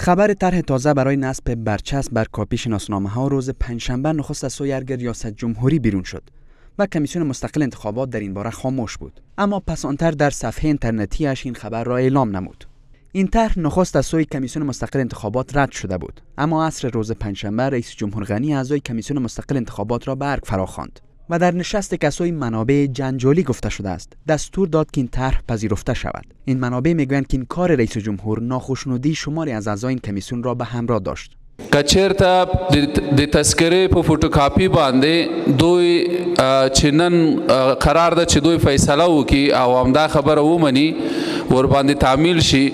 خبر طرح تازه برای نصب برچسب بر کاپی شناسنامه ها روز پنجشنبه نخست از سوی ارگ ریاست جمهوری بیرون شد و کمیسیون مستقل انتخابات در این باره خاموش بود. اما پس آنتر در صفحه اینترنتیش این خبر را اعلام نمود. این طرح نخست از سوی کمیسیون مستقل انتخابات رد شده بود. اما عصر روز پنجشنبه رئیس جمهور غنی اعضای کمیسیون مستقل انتخابات را برگ فراخواند. و در نشست کسای منابع جنجالی گفته شده است. دستور داد که این طرح پذیرفته شود. این منابع می‌گویند که این کار رئیس جمهور ناخشنودی شماری از اعضای این کمیسیون را به همراه داشت. کچیرته د تذکرې په فوټوکاپي باندې دوی چې قرار ده چې دوی فیصله وکړي او همدا خبره ومني ور باندې تعمیل شي.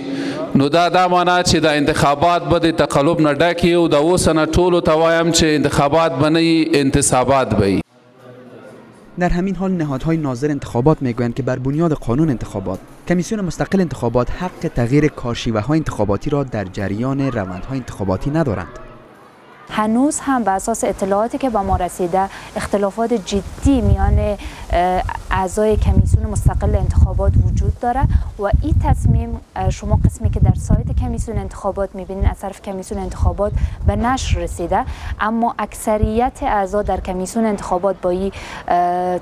نو دا دا معنا چې د انتخابات به د تقلب نه ډکې او د اوس نه ټولو ته وایم چې انتخابات به انتصابات به در همین حال نهادهای ناظر انتخابات می‌گویند که بر بنیاد قانون انتخابات کمیسیون مستقل انتخابات حق تغییر کارشیوه های انتخاباتی را در جریان روندهای انتخاباتی ندارند. هنوز هم به اساس اطلاعاتی که به ما رسیده اختلافات جدی میان اعضای کمیسیون مستقل انتخابات وجود داره و این تصمیم شما قسمی که در سایت کمیسیون انتخابات می‌بینین از طرف کمیسیون انتخابات به نشر رسیده. اما اکثریت اعضا در کمیسیون انتخابات با این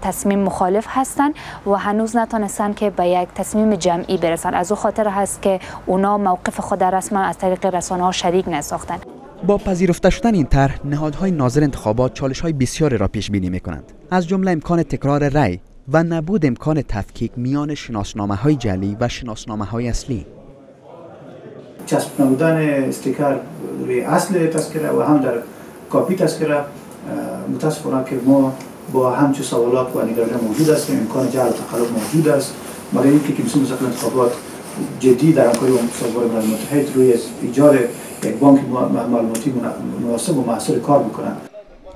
تصمیم مخالف هستند و هنوز نتونستن که به یک تصمیم جمعی برسن. از او خاطر هست که اونا موقف خود رسما از طریق رسانه ها شریک نساختن. با پذیرفته شدن این طرح نهادهای ناظر انتخابات چالش های بسیاری را پیش بینی می کنند از جمله امکان تکرار رأی و نبود امکان تفکیک میان شناسنامه های جلی و شناسنامه های اصلی. چسب نبودن استیکر روی اصل تذکره و هم در کاپی تذکره متاسفانه که ما با همچه سوالات و نگرانی موجود است امکان جعل تقلب موجود است. برای اینکه کمیسیون مستقل انتخابات جدی در همکاری با سازمان ملل متحد روی ایجاد یک بانک معلوماتی مناسب و محصول کار می‌کنند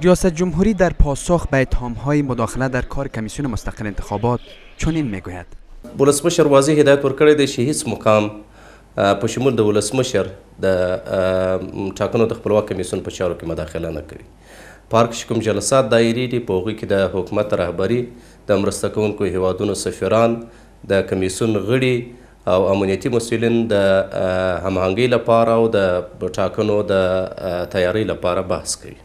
ریاست جمهوری در پاسخ به های مداخله در کار کمیسیون مستقل انتخابات چنین میگوید. ولسمشر واضح هدایت ورکړی دی چې هیڅ مقام په شمول د ولسمشر د ټاکنو د خپلواک کمیسیون په چارو کې مداخله نه کوي. پارک کوم جلسات دایرې دي په هغوی کې د حکومت رهبري د مرسته کوونکو هیوادونو سفیران د کمیسیون غړي او امنیتی مسئولین د هماهنگی لپاره او د ټاکنو د تیاری لپاره بحث کوي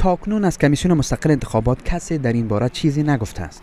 تاکنون از کمیسیون مستقل انتخابات کسی در این باره چیزی نگفته است.